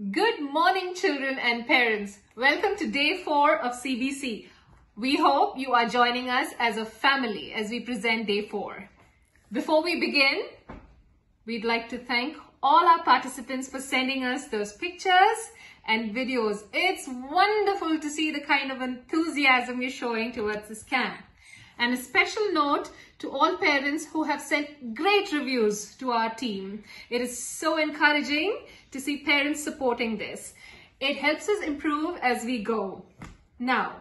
Good morning, children and parents. Welcome to day four of CBC. We hope you are joining us as a family as we present day four. Before we begin, we'd like to thank all our participants for sending us those pictures and videos. It's wonderful to see the kind of enthusiasm you're showing towards this camp. And a special note to all parents who have sent great reviews to our team. It is so encouraging to see parents supporting this. It helps us improve as we go. Now,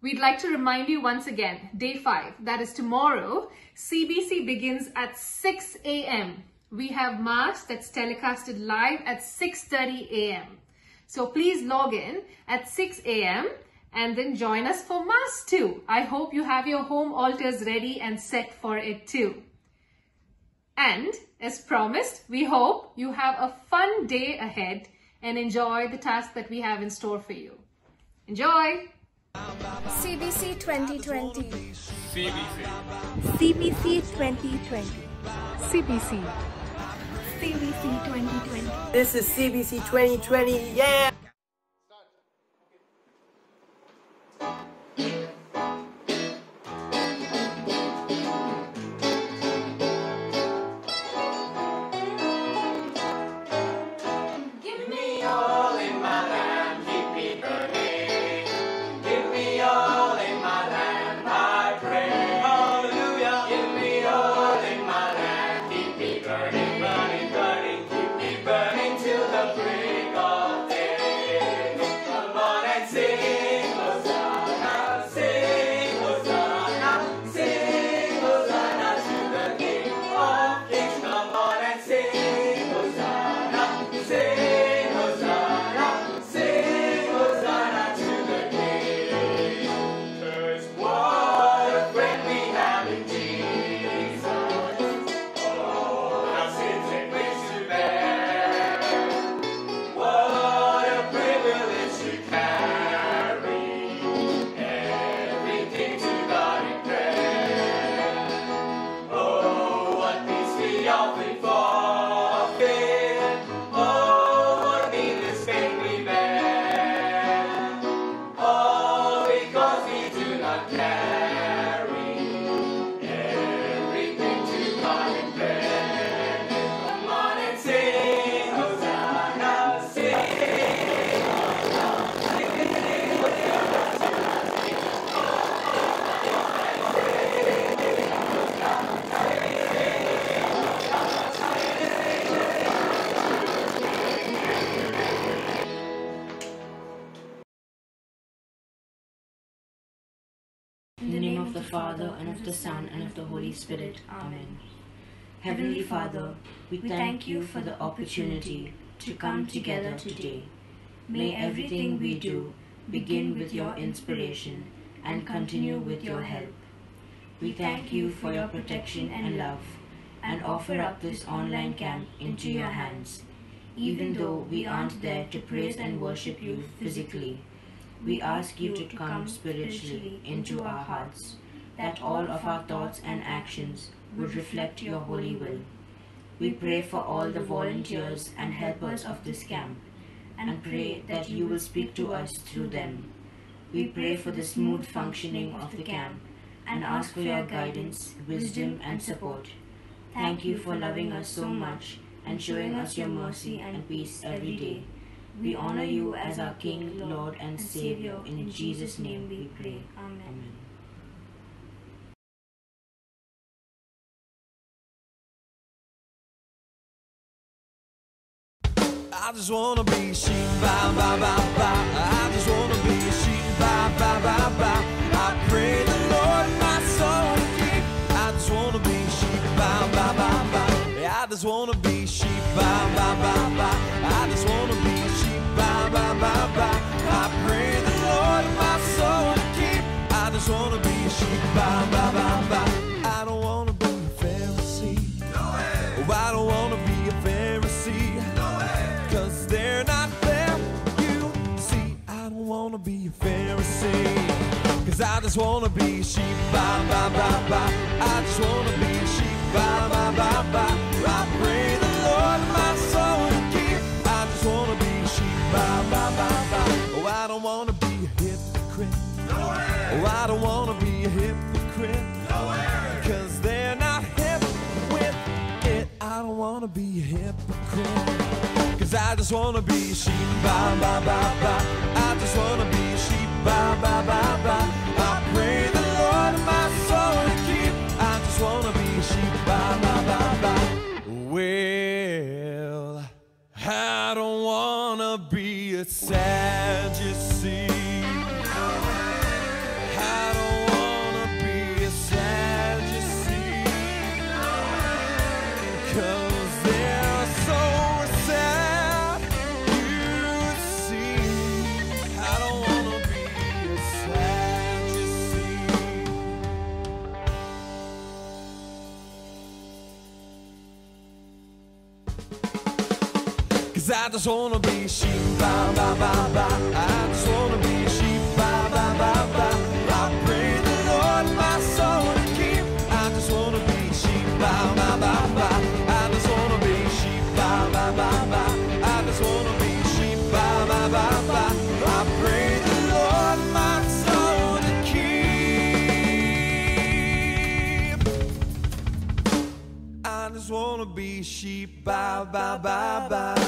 we'd like to remind you once again, day five, that is tomorrow, CBC begins at 6 a.m. We have Mass that's telecasted live at 6.30 a.m. So please log in at 6 a.m. and then join us for Mass too. I hope you have your home altars ready and set for it too. And as promised, we hope you have a fun day ahead and enjoy the task that we have in store for you. Enjoy! CBC 2020. CBC. CBC 2020. CBC. CBC 2020. This is CBC 2020. Yeah! Holy Spirit. Amen. Heavenly Father, we thank you for the opportunity to come together today. May everything we do begin with your inspiration and continue with your help. We thank you for your protection and love and offer up this online camp into your hands. Even though we aren't there to praise and worship you physically, we ask you to come spiritually into our hearts, that all of our thoughts and actions would reflect your holy will. We pray for all the volunteers and helpers of this camp and pray that you will speak to us through them. We pray for the smooth functioning of the camp and ask for your guidance, wisdom, and support. Thank you for loving us so much and showing us your mercy and peace every day. We honor you as our King, Lord, and Savior. In Jesus' name we pray. Amen. I just wanna be sheep, ba ba ba ba. I just wanna be sheep, ba ba ba ba. I pray the Lord my soul to keep. I just wanna be sheep, ba ba ba ba. I just wanna be sheep, ba ba ba ba. just wanna be a sheep, ba ba ba ba. I just wanna be a sheep, ba ba ba ba. I pray the Lord my soul to keep. I just wanna be a sheep, ba ba ba ba. Oh, I don't wanna be a hypocrite. No way. Oh, I don't wanna be a hypocrite. No way. Cause they're not hip with it. I don't wanna be a hypocrite. I just wanna be a sheep, ba ba ba ba. I just wanna be a sheep, ba ba ba ba. just wanna be a sheep, ba ba ba ba. I just wanna be a sheep, ba ba ba ba. I pray the Lord my soul to keep. I just wanna be a sheep, ba ba ba ba. I just wanna be a sheep, ba ba ba ba. I just wanna be a sheep, ba ba ba ba. I pray the Lord my soul to keep. I just wanna be a sheep, ba ba ba ba.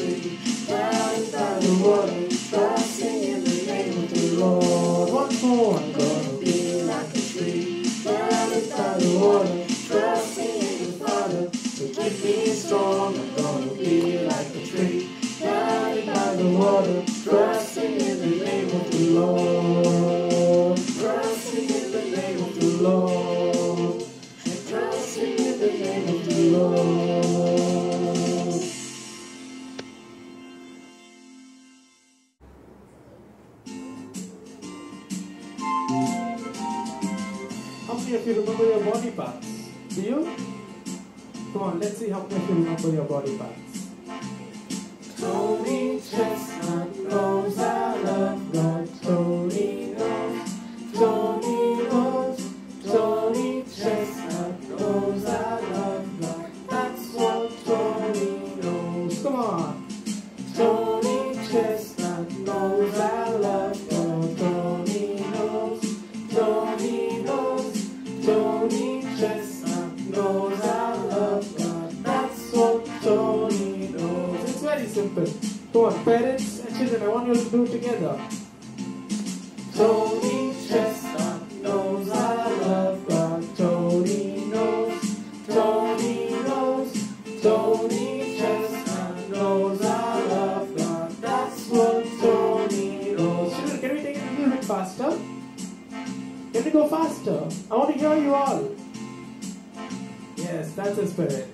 sea, by the water, trusting in the name of the Lord. More, I'm gonna be like a tree, drowning by the water, trusting in the Father to keep me strong. I'm gonna be like a tree, the water, trusting in the name of the Lord. you have not for your body parts. people. Come parents and children, I want you to do it together. Tony Chestnut knows I love God. Tony knows, Tony knows, Tony Chestnut knows I love God. That's what Tony knows. Children, can we take it a little bit faster? Can we go faster? I want to hear you all. Yes, that's the spirit.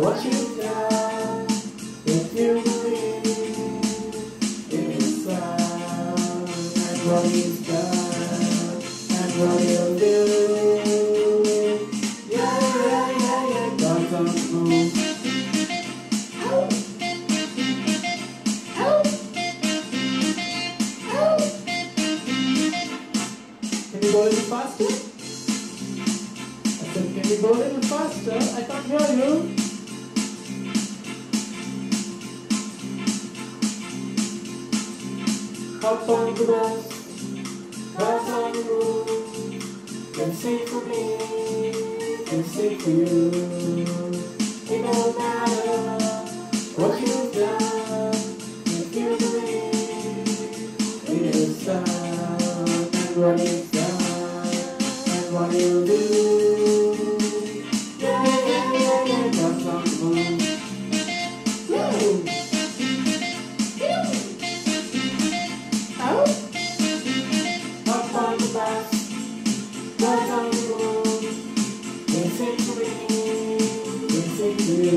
watching.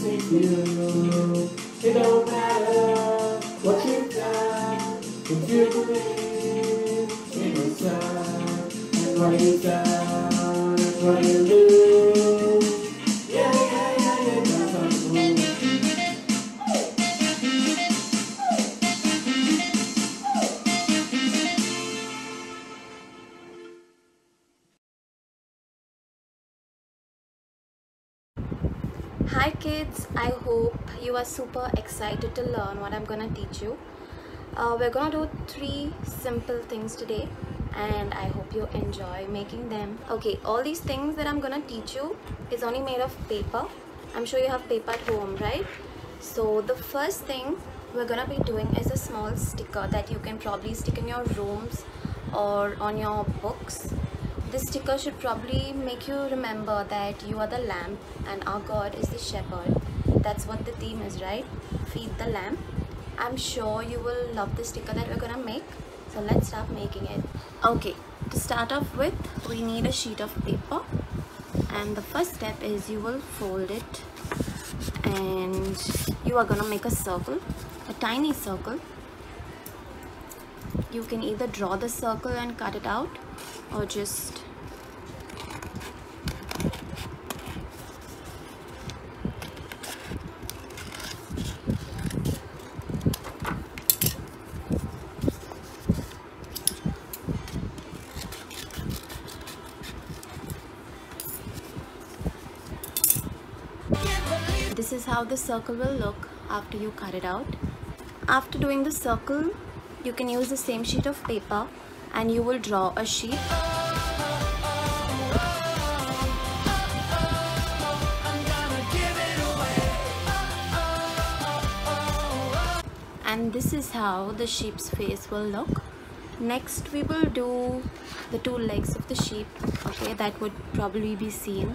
you. It don't matter what you've done, if you believe in yourself and what you've done. to learn, what I'm gonna teach you. Uh, we're gonna do three simple things today and I hope you enjoy making them. Okay, all these things that I'm gonna teach you is only made of paper. I'm sure you have paper at home, right? So the first thing we're gonna be doing is a small sticker that you can probably stick in your rooms or on your books. This sticker should probably make you remember that you are the lamb and our God is the shepherd. That's what the theme is, right? feed the lamb. I'm sure you will love the sticker that we're gonna make. So let's start making it. Okay to start off with we need a sheet of paper. And the first step is you will fold it. And you are gonna make a circle a tiny circle. You can either draw the circle and cut it out or just how the circle will look after you cut it out. After doing the circle you can use the same sheet of paper and you will draw a sheep and this is how the sheep's face will look. Next we will do the two legs of the sheep okay that would probably be seen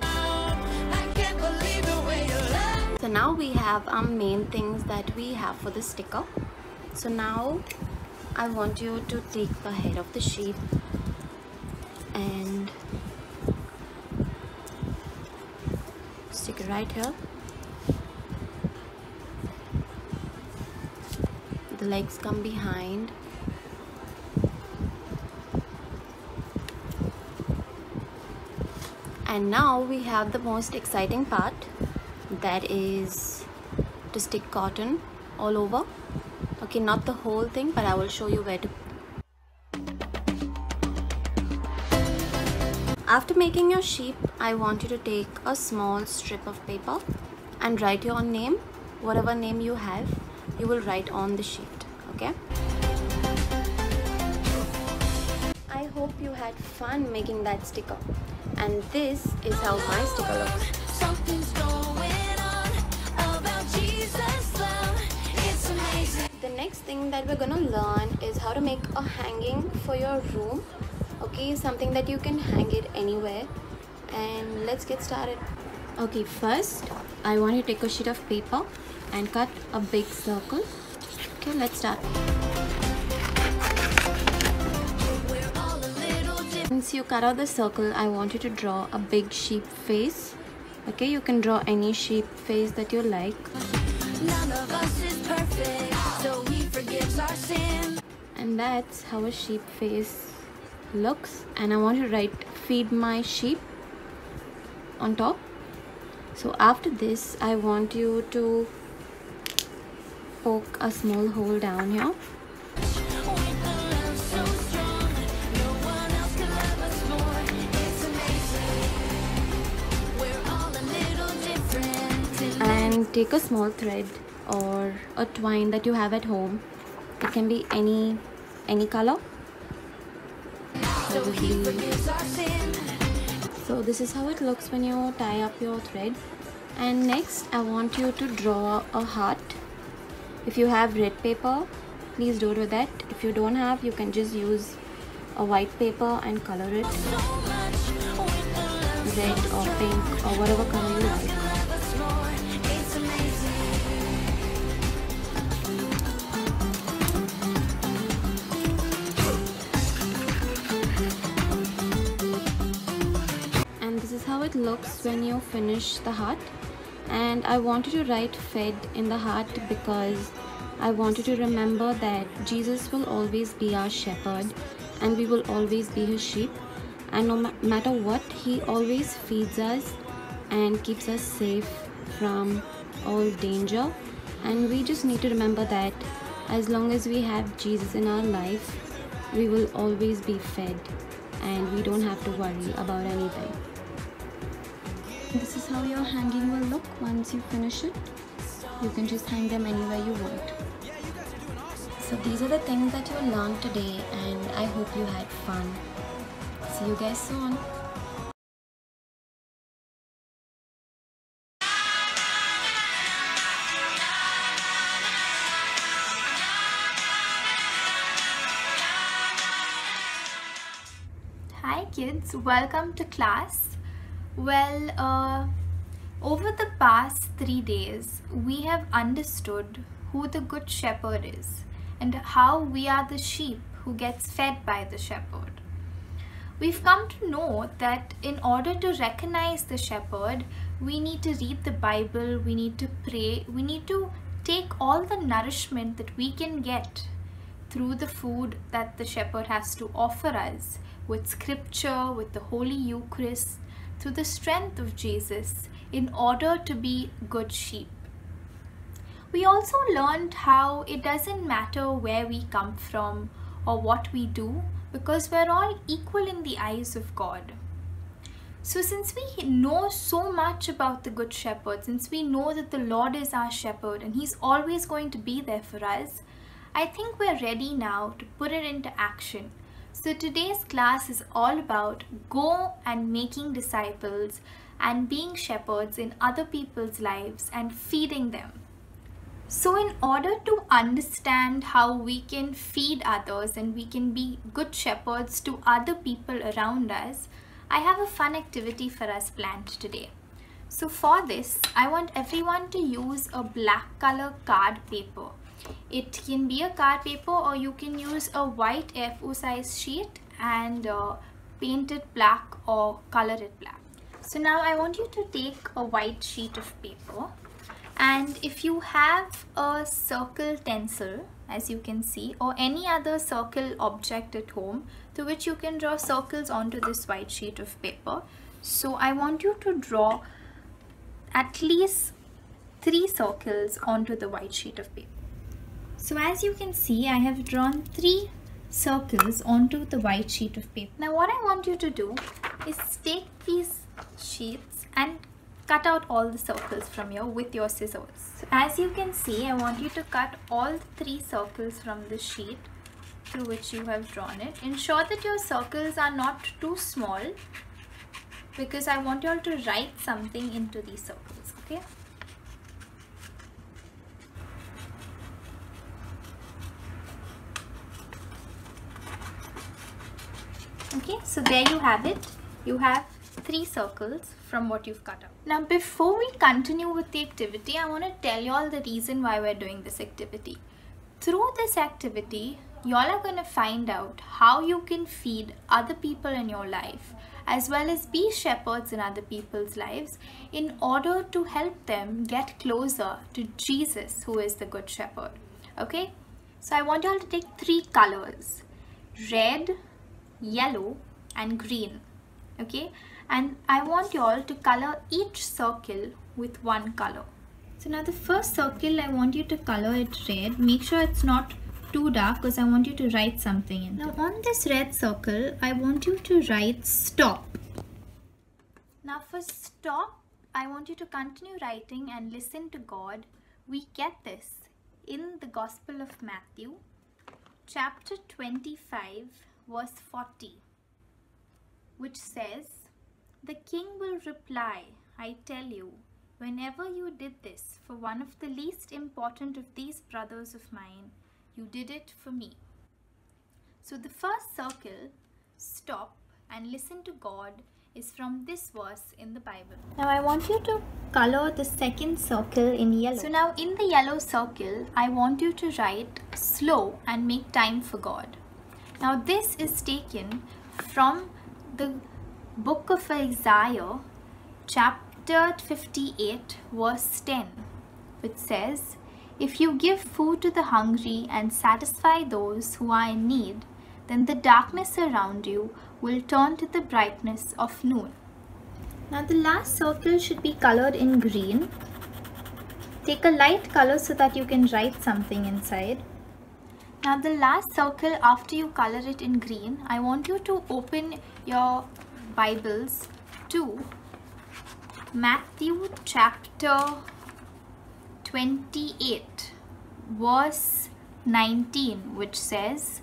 now we have our main things that we have for the sticker. So now I want you to take the head of the sheep and stick it right here. The legs come behind. And now we have the most exciting part that is to stick cotton all over. Okay not the whole thing but I will show you where to after making your sheep I want you to take a small strip of paper and write your own name. Whatever name you have you will write on the sheet okay? I hope you had fun making that sticker. And this is how my sticker looks next thing that we're gonna learn is how to make a hanging for your room okay? Something that you can hang it anywhere. And let's get started. Okay first I want you to take a sheet of paper and cut a big circle. Okay let's start. We're all a little different. once you cut out the circle I want you to draw a big sheep face. Okay you can draw any sheep face that you like and that's how a sheep face looks. And I want to write feed my sheep on top. So after this I want you to poke a small hole down here. And take a small thread or a twine that you have at home it can be any any color. So He Probably- forgives our sin. so this is how it looks when you tie up your thread. And next I want you to draw a heart. If you have red paper please do it with that. If you don't have you can just use a white paper and color it. So much with a love. Red or pink or whatever color you like how it looks when you finish the heart. And I want you to write fed in the heart because I want you to remember that Jesus will always be our shepherd and we will always be his sheep. And no ma- matter what he always feeds us and keeps us safe from all danger. And we just need to remember that as long as we have Jesus in our life we will always be fed and we don't have to worry about anything this is how your hanging will look once you finish it. You can just hang them anywhere you want. So these are the things that you learned today and i hope you had fun. See you guys soon. Hi kids, welcome to class. Well, uh, over the past three days, we have understood who the Good Shepherd is and how we are the sheep who gets fed by the shepherd. We've come to know that in order to recognize the shepherd, we need to read the Bible, we need to pray, we need to take all the nourishment that we can get through the food that the shepherd has to offer us with scripture, with the Holy Eucharist, through the strength of Jesus in order to be good sheep. We also learned how it doesn't matter where we come from or what we do because we're all equal in the eyes of God. So, since we know so much about the Good Shepherd, since we know that the Lord is our shepherd and He's always going to be there for us, I think we're ready now to put it into action. So, today's class is all about go and making disciples and being shepherds in other people's lives and feeding them. So, in order to understand how we can feed others and we can be good shepherds to other people around us, I have a fun activity for us planned today. So, for this, I want everyone to use a black color card paper. It can be a card paper or you can use a white A4 size sheet and uh, paint it black or color it black. So, now I want you to take a white sheet of paper and if you have a circle stencil as you can see or any other circle object at home to which you can draw circles onto this white sheet of paper so I want you to draw at least three circles onto the white sheet of paper so as you can see I have drawn three circles onto the white sheet of paper now what I want you to do is take these sheets and cut out all the circles from here with your scissors. So as you can see, I want you to cut all three circles from the sheet through which you have drawn it. Ensure that your circles are not too small because I want you all to write something into these circles, okay? Okay, so there you have it. You have three circles from what you've cut out. Now before we continue with the activity, I want to tell you all the reason why we're doing this activity. Through this activity, y'all are going to find out how you can feed other people in your life as well as be shepherds in other people's lives in order to help them get closer to Jesus who is the good shepherd. Okay? So I want you all to take three colors. Red, yellow and green. Okay? and I want you all to color each circle with one color. So now the first circle I want you to color it red. Make sure it's not too dark because I want you to write something in. Now on this red circle I want you to write stop. Now for stop I want you to continue writing and listen to God. We get this in the Gospel of Matthew chapter 25 verse 40 which says the king will reply, I tell you, whenever you did this for one of the least important of these brothers of mine, you did it for me. So the first circle, stop and listen to God, is from this verse in the Bible. Now I want you to color the second circle in yellow. So now in the yellow circle, I want you to write slow and make time for God. Now this is taken from the book of Isaiah, chapter 58, verse 10, which says, If you give food to the hungry and satisfy those who are in need, then the darkness around you will turn to the brightness of noon. Now the last circle should be colored in green. Take a light color so that you can write something inside. Now the last circle after you color it in green, I want you to open your Bibles to Matthew chapter 28 verse 19 which says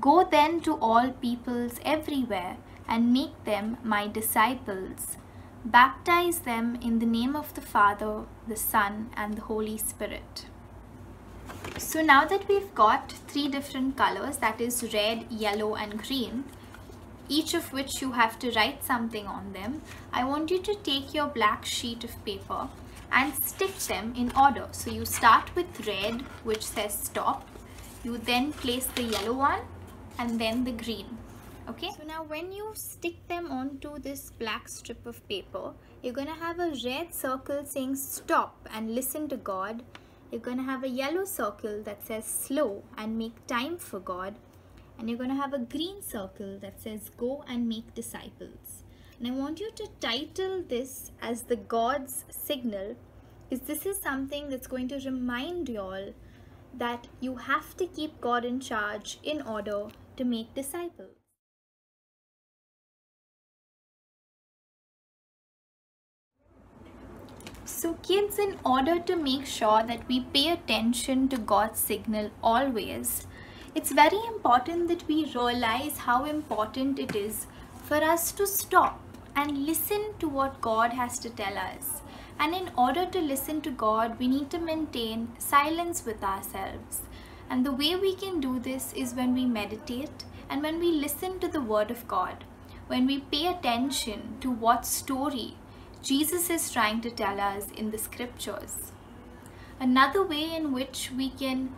Go then to all peoples everywhere and make them my disciples. Baptize them in the name of the Father, the Son and the Holy Spirit. So now that we've got three different colors that is red, yellow and green, each of which you have to write something on them, I want you to take your black sheet of paper and stick them in order. So you start with red which says stop, you then place the yellow one and then the green. Okay? So now when you stick them onto this black strip of paper you're going to have a red circle saying stop and listen to God you're going to have a yellow circle that says slow and make time for God and you're going to have a green circle that says go and make disciples and I want you to title this as the God's signal because this is something that's going to remind you all that you have to keep God in charge in order to make disciples. So kids, in order to make sure that we pay attention to God's signal always, it's very important that we realize how important it is for us to stop and listen to what God has to tell us. And in order to listen to God, we need to maintain silence with ourselves. And the way we can do this is when we meditate and when we listen to the Word of God, when we pay attention to what story Jesus is trying to tell us in the scriptures. Another way in which we can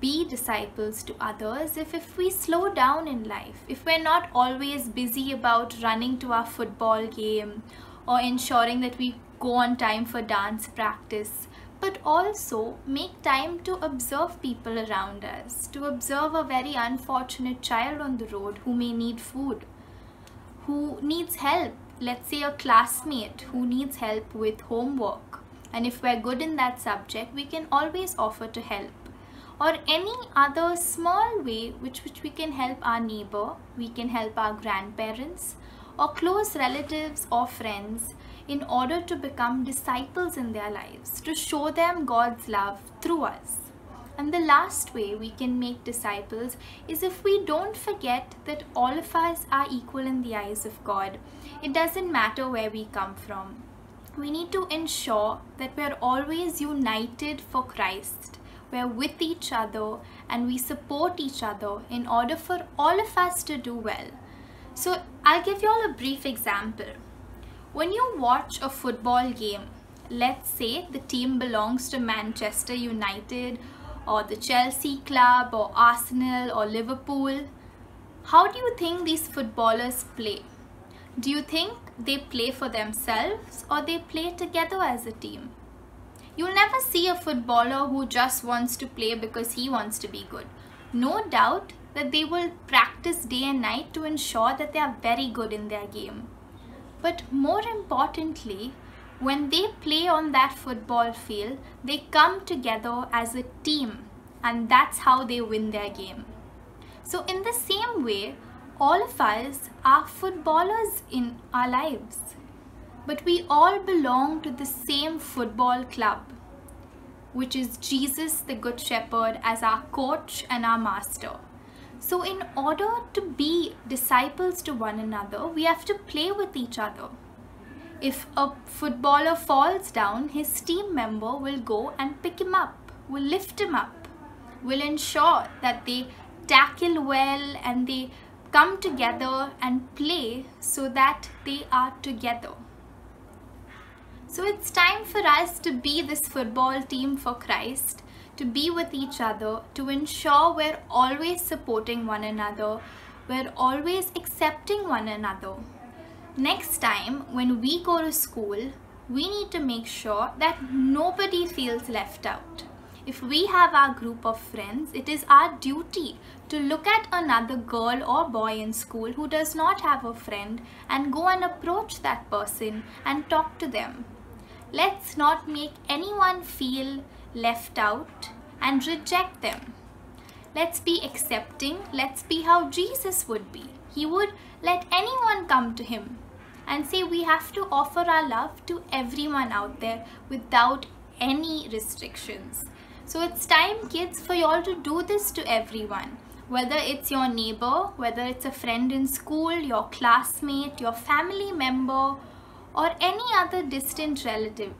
be disciples to others if, if we slow down in life, if we're not always busy about running to our football game or ensuring that we go on time for dance practice, but also make time to observe people around us, to observe a very unfortunate child on the road who may need food, who needs help let's say a classmate who needs help with homework. And if we're good in that subject we can always offer to help. Or any other small way which which we can help our neighbor we can help our grandparents or close relatives or friends in order to become disciples in their lives to show them God's love through us and the last way we can make disciples is if we don't forget that all of us are equal in the eyes of God. It doesn't matter where we come from. We need to ensure that we're always united for Christ. We're with each other and we support each other in order for all of us to do well. So I'll give you all a brief example. When you watch a football game, let's say the team belongs to Manchester United or the Chelsea club or Arsenal or Liverpool. How do you think these footballers play? Do you think they play for themselves or they play together as a team? You'll never see a footballer who just wants to play because he wants to be good. No doubt that they will practice day and night to ensure that they are very good in their game. But more importantly, when they play on that football field, they come together as a team and that's how they win their game. So in the same way, all of us are footballers in our lives. But we all belong to the same football club, which is Jesus the Good Shepherd as our coach and our master. So in order to be disciples to one another, we have to play with each other if a footballer falls down, his team member will go and pick him up, will lift him up, will ensure that they tackle well and they come together and play so that they are together. So it's time for us to be this football team for Christ, to be with each other, to ensure we're always supporting one another, we're always accepting one another. Next time when we go to school, we need to make sure that nobody feels left out. If we have our group of friends, it is our duty to look at another girl or boy in school who does not have a friend and go and approach that person and talk to them. Let's not make anyone feel left out and reject them. Let's be accepting. Let's be how Jesus would be. He would let anyone come to him and say we have to offer our love to everyone out there without any restrictions. So it's time kids for y'all to do this to everyone. Whether it's your neighbor, whether it's a friend in school, your classmate, your family member or any other distant relative.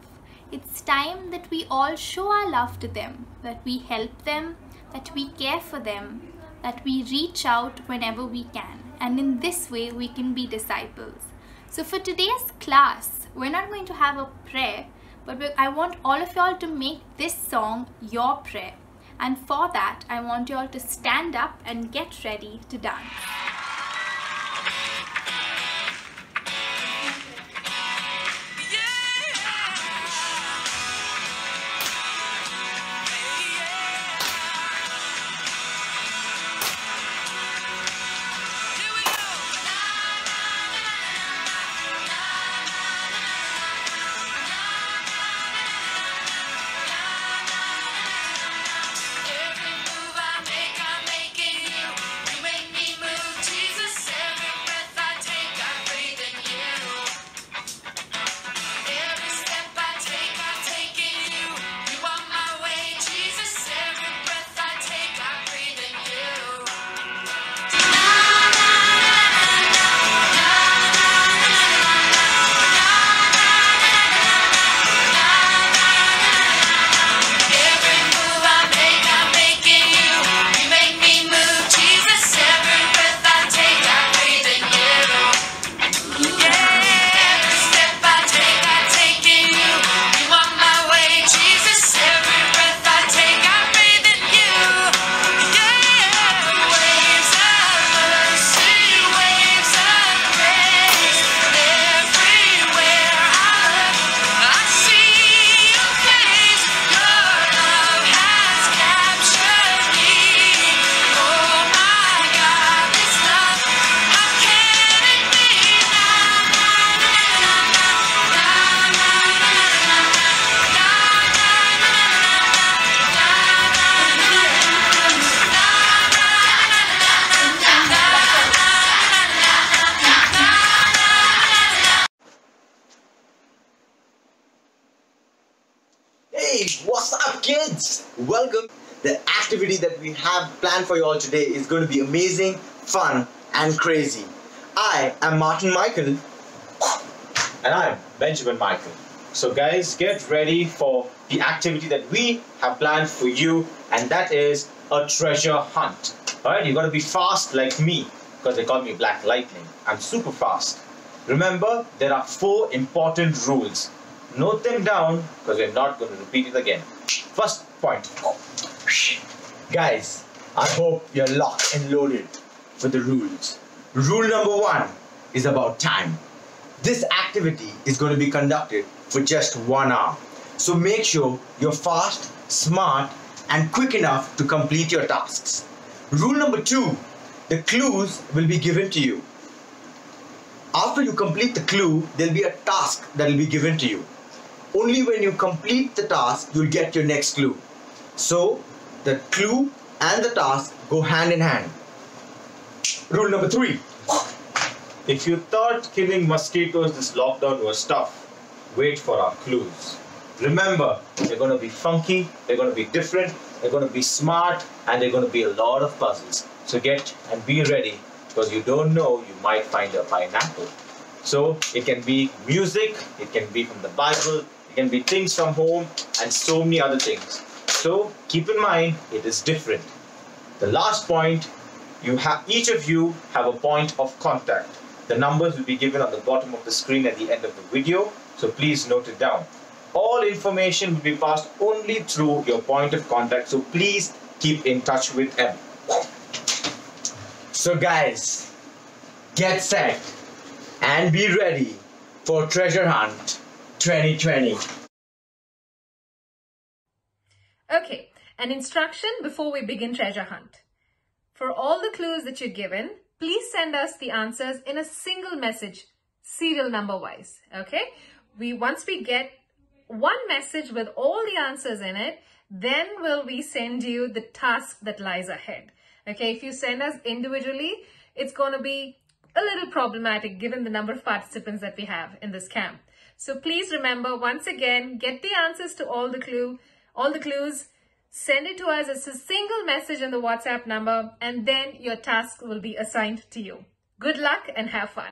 It's time that we all show our love to them, that we help them, that we care for them, that we reach out whenever we can. And in this way, we can be disciples. So for today's class, we're not going to have a prayer, but I want all of y'all to make this song your prayer. And for that, I want you all to stand up and get ready to dance. For you all today is going to be amazing, fun, and crazy. I am Martin Michael. And I'm Benjamin Michael. So, guys, get ready for the activity that we have planned for you, and that is a treasure hunt. Alright, you've gotta be fast like me, because they call me Black Lightning. I'm super fast. Remember, there are four important rules. Note them down, because we're not going to repeat it again. First point. Guys, I hope you're locked and loaded for the rules. Rule number one is about time. This activity is going to be conducted for just one hour. So make sure you're fast, smart, and quick enough to complete your tasks. Rule number two the clues will be given to you. After you complete the clue, there'll be a task that will be given to you. Only when you complete the task, you'll get your next clue. So, the clue and the task go hand in hand. Rule number three If you thought killing mosquitoes this lockdown was tough, wait for our clues. Remember, they're going to be funky, they're going to be different, they're going to be smart, and they're going to be a lot of puzzles. So get and be ready because you don't know, you might find a pineapple. So it can be music, it can be from the Bible, it can be things from home, and so many other things. So keep in mind, it is different. The last point, you have each of you have a point of contact. The numbers will be given on the bottom of the screen at the end of the video, so please note it down. All information will be passed only through your point of contact, so please keep in touch with them. So, guys, get set and be ready for Treasure Hunt 2020. Okay, an instruction before we begin treasure hunt. For all the clues that you're given, please send us the answers in a single message, serial number wise. Okay, we once we get one message with all the answers in it, then will we send you the task that lies ahead. Okay, if you send us individually, it's going to be a little problematic given the number of participants that we have in this camp. So please remember once again, get the answers to all the clue, all the clues, send it to us as a single message on the WhatsApp number, and then your task will be assigned to you. Good luck and have fun.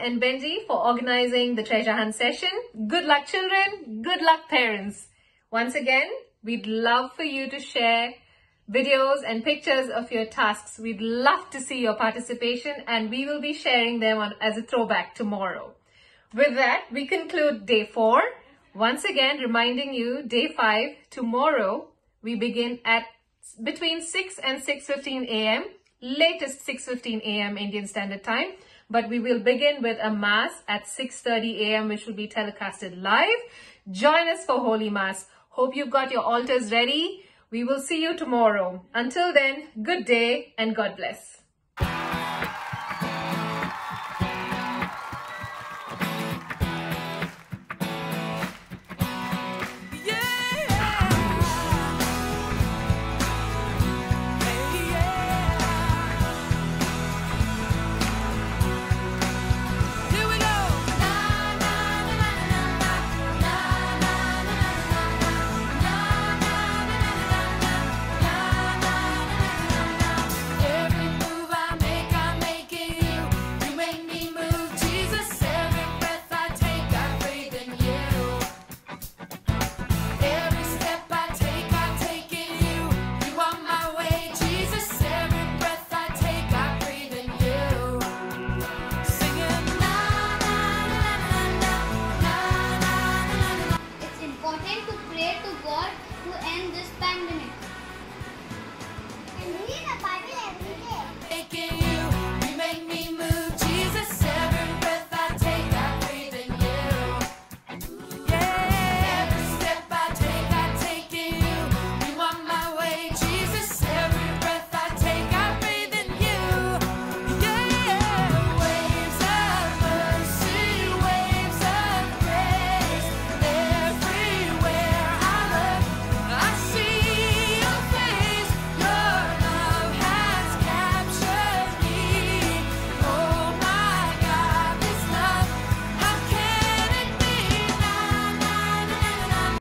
And Benji, for organizing the treasure hunt session. Good luck, children. Good luck, parents. Once again, we'd love for you to share videos and pictures of your tasks. We'd love to see your participation and we will be sharing them on, as a throwback tomorrow. With that, we conclude day four. Once again, reminding you, day five, tomorrow, we begin at between 6 and 6.15 a.m., latest 6.15 a.m. Indian Standard Time. But we will begin with a Mass at 6.30 a.m., which will be telecasted live. Join us for Holy Mass. Hope you've got your altars ready. We will see you tomorrow. Until then, good day and God bless.